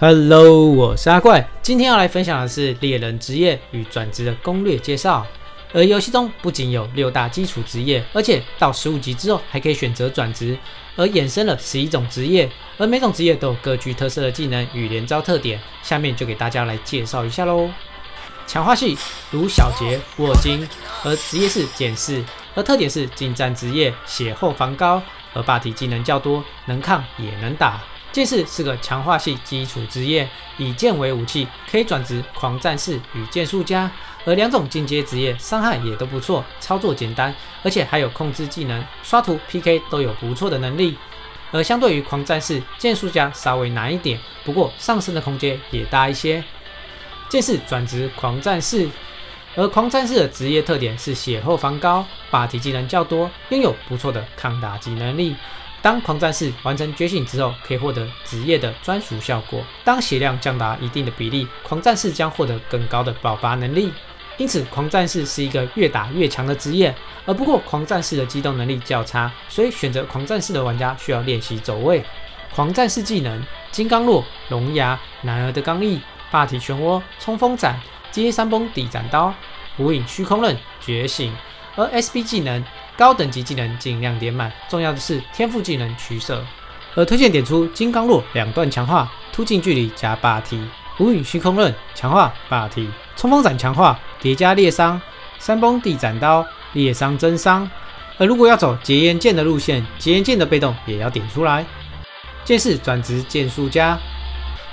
Hello，我是阿怪，今天要来分享的是猎人职业与转职的攻略介绍。而游戏中不仅有六大基础职业，而且到十五级之后还可以选择转职，而衍生了十一种职业，而每种职业都有各具特色的技能与连招特点。下面就给大家来介绍一下喽。强化系如小杰、沃金，而职业是剑士，而特点是近战职业，血厚防高，而霸体技能较多，能抗也能打。剑士是个强化系基础职业，以剑为武器，可以转职狂战士与剑术家，而两种进阶职业伤害也都不错，操作简单，而且还有控制技能、刷图、PK 都有不错的能力。而相对于狂战士、剑术家稍微难一点，不过上升的空间也大一些。剑士转职狂战士，而狂战士的职业特点是血厚防高，霸体技能较多，拥有不错的抗打击能力。当狂战士完成觉醒之后，可以获得职业的专属效果。当血量降达一定的比例，狂战士将获得更高的爆发能力。因此，狂战士是一个越打越强的职业。而不过，狂战士的机动能力较差，所以选择狂战士的玩家需要练习走位。狂战士技能：金刚落、龙牙、男儿的刚毅、霸体漩涡、冲锋斩、接三崩地斩刀、无影虚空刃、觉醒。而 SB 技能。高等级技能尽量点满，重要的是天赋技能取舍。而推荐点出金刚落两段强化，突进距离加霸体；无影虚空刃强化霸体；冲锋斩强化叠加裂伤；三崩地斩刀裂伤增伤。而如果要走结炎剑的路线，结炎剑的被动也要点出来。剑士转职剑术家，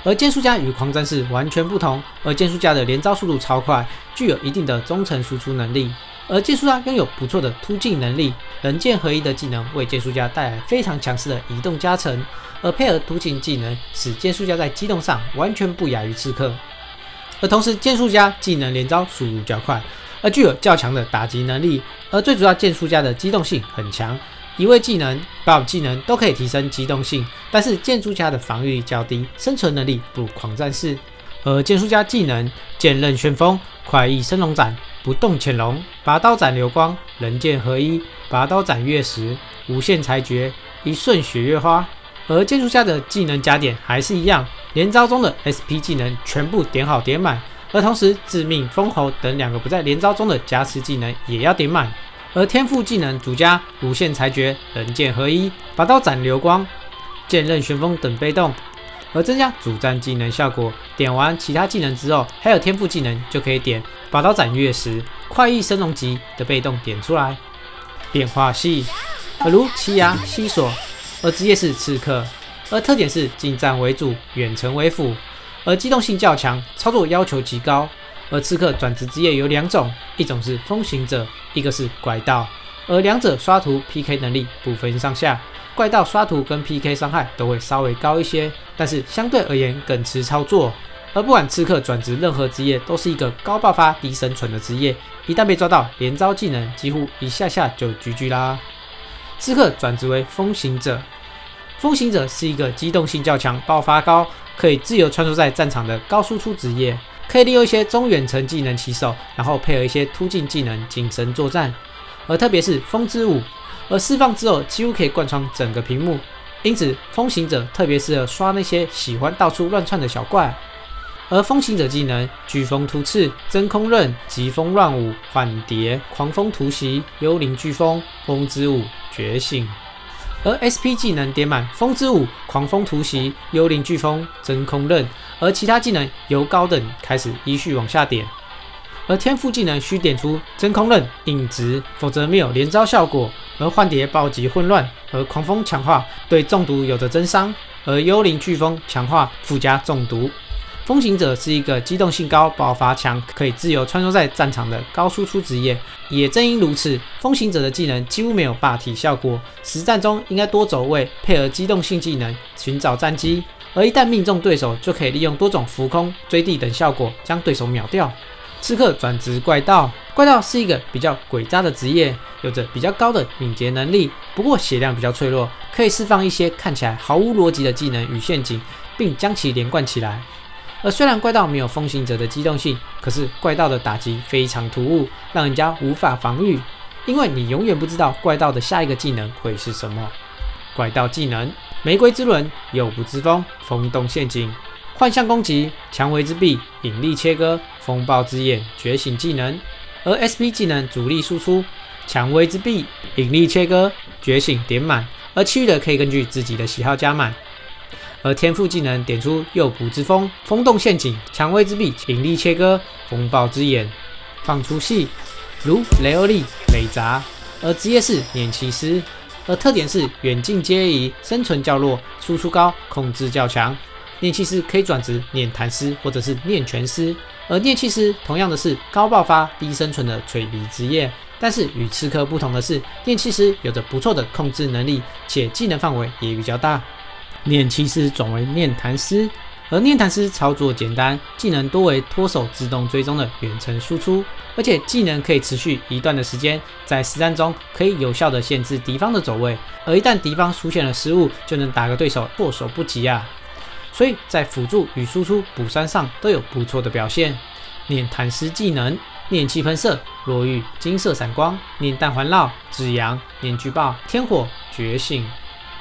而剑术家与狂战士完全不同，而剑术家的连招速度超快，具有一定的中程输出能力。而剑术家拥有不错的突进能力，人剑合一的技能为剑术家带来非常强势的移动加成，而配合突进技能，使剑术家在机动上完全不亚于刺客。而同时，剑术家技能连招速度较快，而具有较强的打击能力。而最主要，剑术家的机动性很强，一位技能、buff 技能都可以提升机动性。但是剑术家的防御力较低，生存能力不如狂战士。而剑术家技能剑刃旋风、快意升龙斩。不动潜龙，拔刀斩流光，人剑合一，拔刀斩月食，无限裁决，一瞬雪月花。而剑术家的技能加点还是一样，连招中的 SP 技能全部点好点满，而同时致命封喉等两个不在连招中的加持技能也要点满。而天赋技能主加无限裁决，人剑合一，拔刀斩流光，剑刃旋风等被动。而增加主战技能效果，点完其他技能之后，还有天赋技能就可以点拔刀斩月时快意升龙级的被动点出来。变化系，而如奇牙、西索，而职业是刺客，而特点是近战为主，远程为辅，而机动性较强，操作要求极高。而刺客转职职业有两种，一种是风行者，一个是怪盗，而两者刷图 PK 能力不分上下。怪盗刷图跟 PK 伤害都会稍微高一些，但是相对而言更吃操作。而不管刺客转职任何职业，都是一个高爆发低生存的职业，一旦被抓到连招技能，几乎一下下就 GG 啦。刺客转职为风行者，风行者是一个机动性较强、爆发高、可以自由穿梭在战场的高输出职业，可以利用一些中远程技能起手，然后配合一些突进技能近身作战。而特别是风之舞。而释放之后，几乎可以贯穿整个屏幕，因此风行者特别适合刷那些喜欢到处乱窜的小怪。而风行者技能：飓风突刺、真空刃、疾风乱舞、幻蝶、狂风突袭、幽灵飓风、风之舞、觉醒。而 SP 技能点满：风之舞、狂风突袭、幽灵飓风、真空刃。而其他技能由高等开始依序往下点。而天赋技能需点出真空刃硬直，否则没有连招效果。而幻蝶暴击混乱，而狂风强化对中毒有着增伤，而幽灵飓风强化附加中毒。风行者是一个机动性高、爆发强、可以自由穿梭在战场的高输出职业。也正因如此，风行者的技能几乎没有霸体效果，实战中应该多走位，配合机动性技能寻找战机。而一旦命中对手，就可以利用多种浮空、追地等效果将对手秒掉。刺客转职怪盗，怪盗是一个比较鬼渣的职业，有着比较高的敏捷能力，不过血量比较脆弱，可以释放一些看起来毫无逻辑的技能与陷阱，并将其连贯起来。而虽然怪盗没有风行者的机动性，可是怪盗的打击非常突兀，让人家无法防御，因为你永远不知道怪盗的下一个技能会是什么。怪盗技能：玫瑰之轮、诱捕之风、风洞陷阱。幻象攻击、蔷薇之臂、引力切割、风暴之眼、觉醒技能。而 SP 技能主力输出蔷薇之臂、引力切割、觉醒点满，而其余的可以根据自己的喜好加满。而天赋技能点出诱捕之风、风洞陷阱、蔷薇之臂、引力切割、风暴之眼，放出系如雷欧利、雷砸。而职业是念气师，而特点是远近皆宜，生存较弱，输出高，控制较强。念气师可以转职念弹师或者是念拳师，而念气师同样的是高爆发、低生存的脆皮职业。但是与刺客不同的是，念气师有着不错的控制能力，且技能范围也比较大。念气师转为念弹师，而念弹师操作简单，技能多为脱手自动追踪的远程输出，而且技能可以持续一段的时间，在实战中可以有效的限制敌方的走位，而一旦敌方出现了失误，就能打个对手措手不及啊！所以在辅助与输出补伤上都有不错的表现。念弹师技能：念气喷射、落玉、金色闪光、念弹环绕、止阳、念巨爆、天火、觉醒。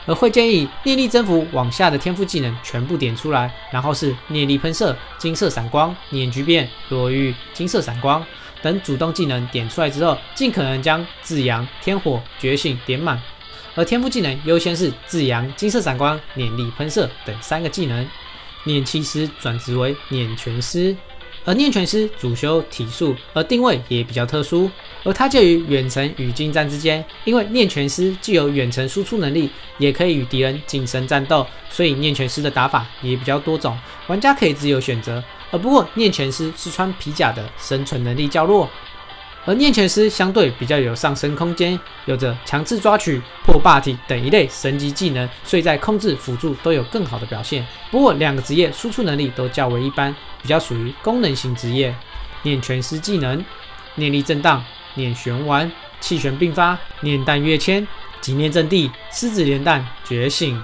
而会建议念力征服往下的天赋技能全部点出来，然后是念力喷射、金色闪光、念巨变、落玉、金色闪光等主动技能点出来之后，尽可能将至阳、天火、觉醒点满。而天赋技能优先是至阳、金色闪光、念力喷射等三个技能。念气师转职为念拳师，而念拳师主修体术，而定位也比较特殊，而它介于远程与近战之间。因为念拳师既有远程输出能力，也可以与敌人近身战斗，所以念拳师的打法也比较多种，玩家可以自由选择。而不过念拳师是穿皮甲的，生存能力较弱。而念拳师相对比较有上升空间，有着强制抓取、破霸体等一类神级技能，所以在控制、辅助都有更好的表现。不过两个职业输出能力都较为一般，比较属于功能型职业。念拳师技能：念力震荡、念旋丸、气旋并发、念弹跃迁、极念阵地、狮子连弹、觉醒。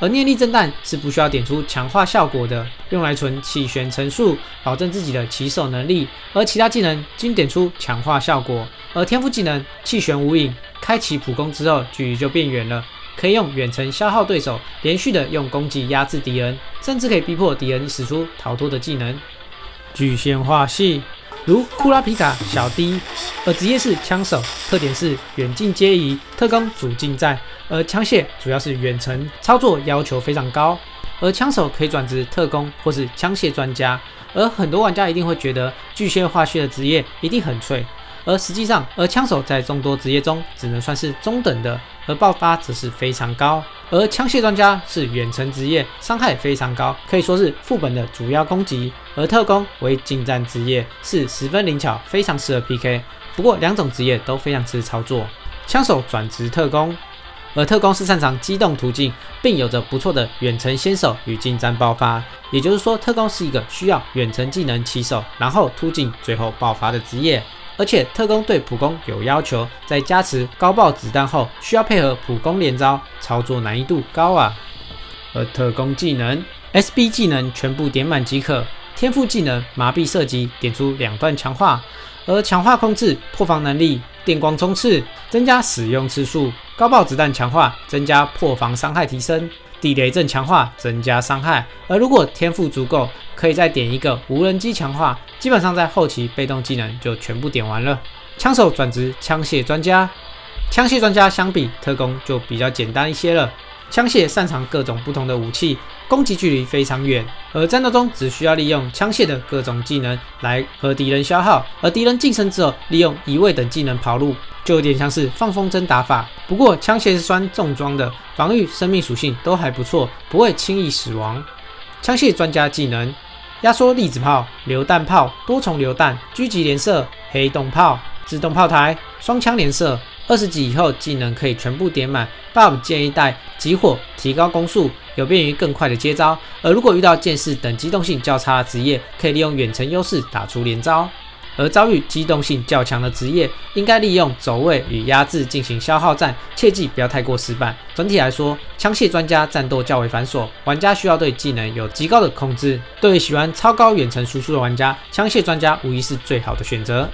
而念力震弹是不需要点出强化效果的，用来存气旋层数，保证自己的起手能力。而其他技能均点出强化效果。而天赋技能气旋无影，开启普攻之后距离就变远了，可以用远程消耗对手，连续的用攻击压制敌人，甚至可以逼迫敌人使出逃脱的技能。具现化系。如库拉皮卡小 D，而职业是枪手，特点是远近皆宜，特工主近战，而枪械主要是远程操作，要求非常高。而枪手可以转职特工或是枪械专家，而很多玩家一定会觉得巨蟹化血的职业一定很脆，而实际上，而枪手在众多职业中只能算是中等的，而爆发则是非常高。而枪械专家是远程职业，伤害非常高，可以说是副本的主要攻击。而特工为近战职业，是十分灵巧，非常适合 PK。不过两种职业都非常吃操作。枪手转职特工，而特工是擅长机动途径，并有着不错的远程先手与近战爆发。也就是说，特工是一个需要远程技能起手，然后突进，最后爆发的职业。而且特工对普攻有要求，在加持高爆子弹后，需要配合普攻连招，操作难易度高啊。而特工技能 SB 技能全部点满即可，天赋技能麻痹射击点出两段强化，而强化控制破防能力，电光冲刺增加使用次数，高爆子弹强化增加破防伤害提升。地雷阵强化增加伤害，而如果天赋足够，可以再点一个无人机强化，基本上在后期被动技能就全部点完了。枪手转职枪械专家，枪械专家相比特工就比较简单一些了。枪械擅长各种不同的武器，攻击距离非常远，而战斗中只需要利用枪械的各种技能来和敌人消耗，而敌人近身之后利用移位等技能跑路。就有点像是放风筝打法，不过枪械是穿重装的，防御、生命属性都还不错，不会轻易死亡。枪械专家技能：压缩粒子炮、榴弹炮、多重榴弹、狙击连射、黑洞炮、自动炮台、双枪连射。二十级以后技能可以全部点满。Buff 建议带集火，提高攻速，有便于更快的接招。而如果遇到剑士等机动性较差的职业，可以利用远程优势打出连招。而遭遇机动性较强的职业，应该利用走位与压制进行消耗战，切记不要太过死板。整体来说，枪械专家战斗较为繁琐，玩家需要对技能有极高的控制。对于喜欢超高远程输出的玩家，枪械专家无疑是最好的选择。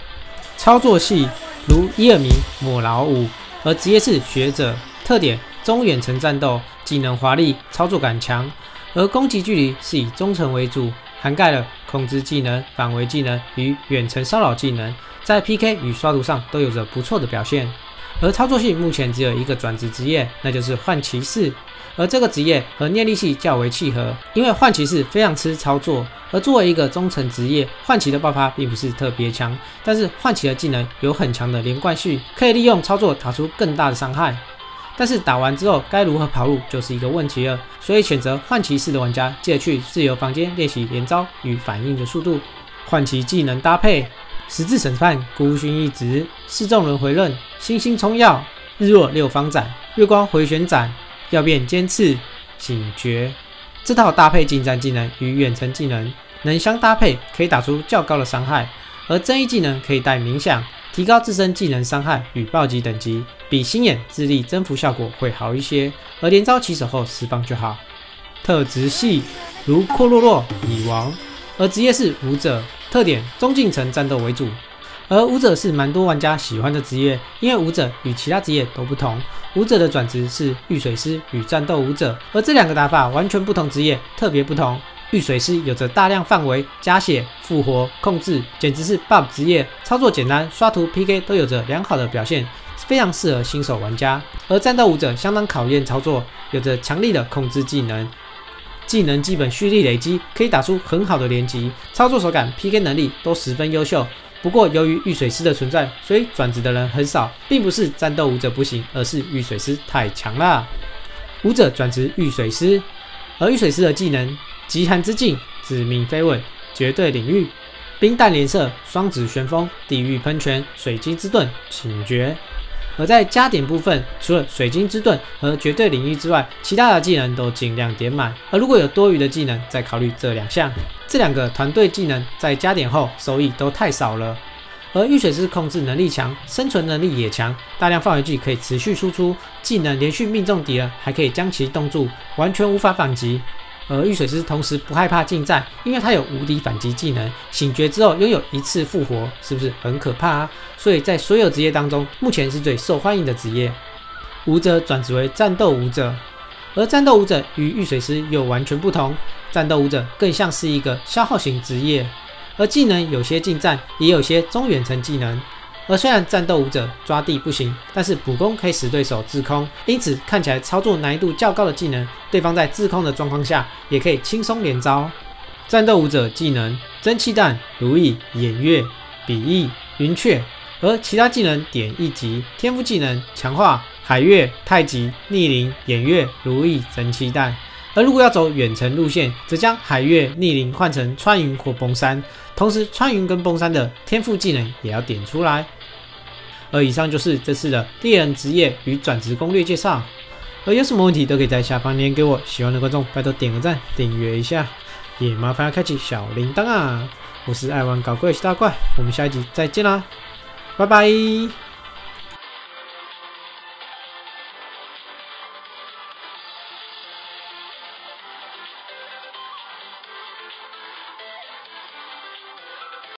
操作系如伊尔明、母老五，而职业是学者，特点中远程战斗，技能华丽，操作感强。而攻击距离是以中程为主，涵盖了控制技能、返回技能与远程骚扰技能，在 PK 与刷图上都有着不错的表现。而操作性目前只有一个转职职业，那就是幻骑士。而这个职业和念力系较为契合，因为幻骑士非常吃操作。而作为一个中层职业，幻骑的爆发并不是特别强，但是幻骑的技能有很强的连贯性，可以利用操作打出更大的伤害。但是打完之后该如何跑路就是一个问题了。所以选择幻骑士的玩家，记得去自由房间练习连招与反应的速度。幻骑技能搭配。十字审判、孤勋一职、四重轮回刃、星星冲耀、日落六方斩、月光回旋斩、要变尖刺、醒觉，这套搭配近战技能与远程技能能相搭配，可以打出较高的伤害。而增益技能可以带冥想，提高自身技能伤害与暴击等级，比心眼智力增幅效果会好一些。而连招起手后释放就好。特职系如库洛洛、蚁王，而职业是武者。特点：中近程战斗为主，而舞者是蛮多玩家喜欢的职业，因为舞者与其他职业都不同。舞者的转职是御水师与战斗舞者，而这两个打法完全不同，职业特别不同。御水师有着大量范围加血、复活、控制，简直是 buff 职业，操作简单，刷图 PK 都有着良好的表现，非常适合新手玩家。而战斗舞者相当考验操作，有着强力的控制技能。技能基本蓄力累积，可以打出很好的连击，操作手感、PK 能力都十分优秀。不过由于御水师的存在，所以转职的人很少，并不是战斗武者不行，而是御水师太强了。武者转职御水师，而御水师的技能：极寒之境、致命飞吻、绝对领域、冰弹连射、双指旋风、地狱喷泉、水晶之盾、请诀。而在加点部分，除了水晶之盾和绝对领域之外，其他的技能都尽量点满。而如果有多余的技能，再考虑这两项。这两个团队技能在加点后收益都太少了。而御水师控制能力强，生存能力也强，大量范围技可以持续输出，技能连续命中敌人，还可以将其冻住，完全无法反击。而御水师同时不害怕近战，因为他有无敌反击技能，醒觉之后拥有一次复活，是不是很可怕啊？所以在所有职业当中，目前是最受欢迎的职业。武者转职为战斗武者，而战斗武者与御水师又完全不同，战斗武者更像是一个消耗型职业，而技能有些近战，也有些中远程技能。而虽然战斗舞者抓地不行，但是普攻可以使对手滞空，因此看起来操作难度较高的技能，对方在滞空的状况下也可以轻松连招。战斗舞者技能：蒸汽弹、如意、偃月、比翼、云雀，而其他技能点一级。天赋技能：强化海月、太极、逆鳞、偃月、如意、蒸汽弹。而如果要走远程路线，则将海月、逆鳞换成穿云或崩山，同时穿云跟崩山的天赋技能也要点出来。而以上就是这次的猎人职业与转职攻略介绍。而有什么问题都可以在下方留言给我。喜欢的观众拜托点个赞，订阅一下，也麻烦要开启小铃铛啊！我是爱玩搞怪的大怪，我们下一集再见啦，拜拜。